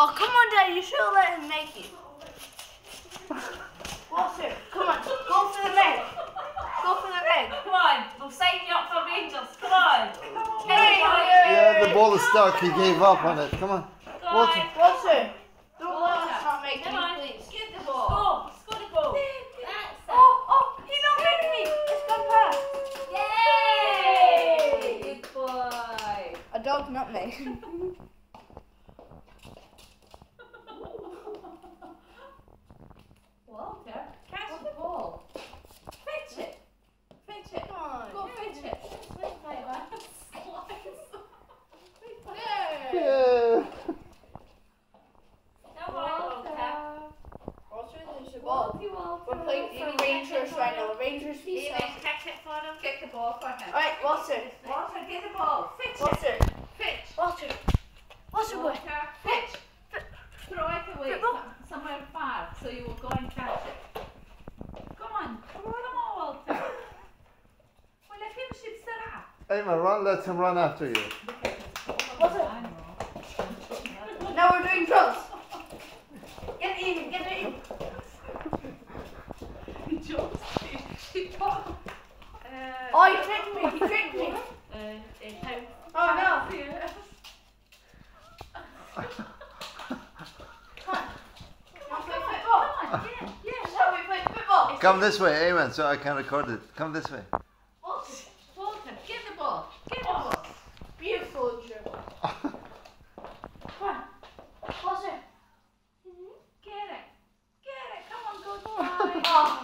Oh, come on, Dad. You should let him make you. Walter, come on. Go for the leg. Go for the leg. Come on. We'll sign you up for Rangers. Come on. Come Hey, yeah, the ball is stuck. He gave up on it. Come on. Go Walter. Walter. Don't let us not make come on. please. The ball. Score. Score the ball. Oh, it. Oh, oh. He not hitting me. It's gone past. Yay. Good boy. A dog, not me. Walter, there's the ball. Walty, Walter. We're playing From Rangers Kick right it for now. Rangers him. v Even kick it for him. Kick the ball for him. Alright, Walter. Walter, get the ball. Fetch it. Walter. Fetch. Walter. Walter, boy. Walter, fetch. Throw it away Football. some- somewhere far so you will go and catch it. Come on. Come on, Walter. ولا تمشي بسرعة. Emma, run. Let him run after you. Walter. Now we're doing drills. Come this way, Eamon, so I can record it. Come this way. Walter. Walter, get the ball. Get the ball. Beautiful dribble. Come on. Walter. Mm-hmm. Get it. Get it. Come on, go. Oh. Get the ball.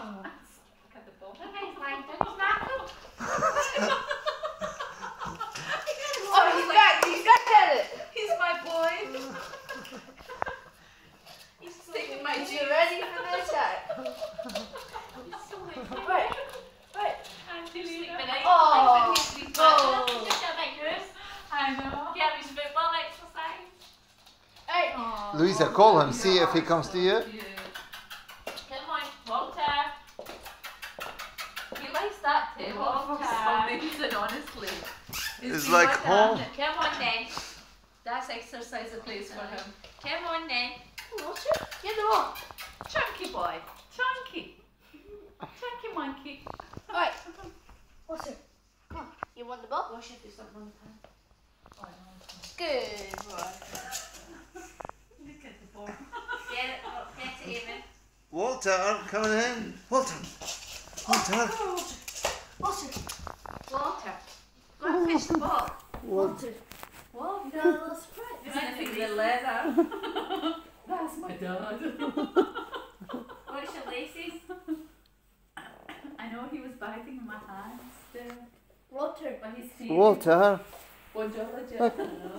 Oh, he's back. He's back at it. He's my boy. He's taking my Is jeans. you ready for this shot? He's so my Wait. Wait. Angelina. Oh. Oh. Oh. I know. Yeah, his football exercise. Hey. Louisa, call him. See if he comes to you. Come on, Walter. He likes that too, Walter. Amazing, honestly. It's like home. Come on then. That's exercise a place for him. Come on then. Walter. Get the ball. Chunky boy. Chunky. Chunky monkey. Alright. Walter. Come on. You want the ball? I should do something on the pan. Oh. Good boy. Look at the ball. Get it, oh, get it even. Walter, coming in. Walter. Oh, Walter. Walter. Walter. Go and oh. fish the ball. Walter. Walter. No, surprise. Sniffing the leather. That's my dad. What's your laces? I know he was biting my hands there, Walter. but he's feet. Walter. Bonjour, legit. Oh.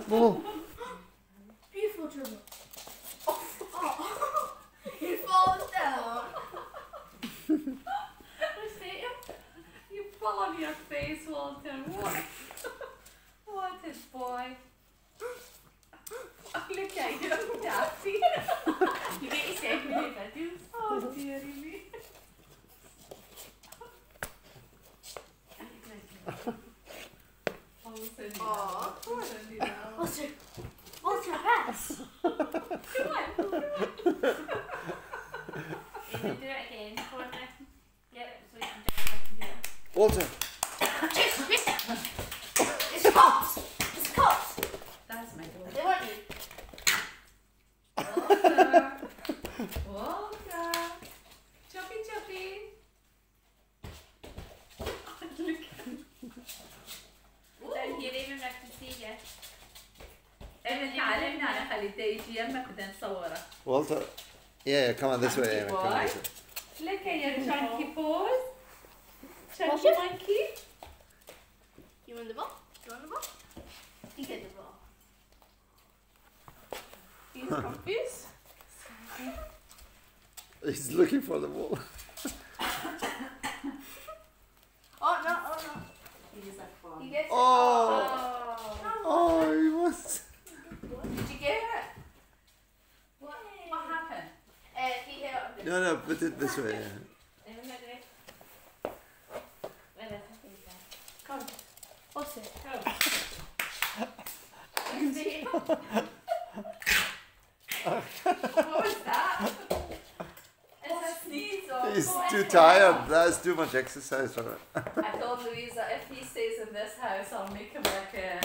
Look. Oh. Beautiful dribble. Oh. he falls down. See him? You fall your face, Walter. What? What a boy. Look at you, Daffy. you get yourself in the videos. Oh, dearie me. Oh, send it Aw, out. Send it out. Walter. Walter, pass. Come on. If you do it again for me, get it so you can do it like. Walter. It's cops. It's cops. That's my boy. They want you. Walter. Walter. Choppy choppy. Look at Down here even I can see you. ايمن تعالي هنا انا خليته يجي يمك بدنا نصوره. Walter. Yeah, come on this way, Chunky Eamon. Come boy. this way. Look at your chunky paws. Chunky Walter? monkey. You want the ball? You want the ball? You get the ball. He's confused. He's looking for the ball. Oh no! Oh no! He's a fun. You get it. Oh. Oh. Was. Did you get it? What, what happened? Uh, he hit it No, no, put it this way. yeah. Evan, look it. Where is it? Come. What's it? What was that? It's a sneeze or He's too tired. That's too much exercise for him. I told Louisa if he stays in this house, I'll make him like a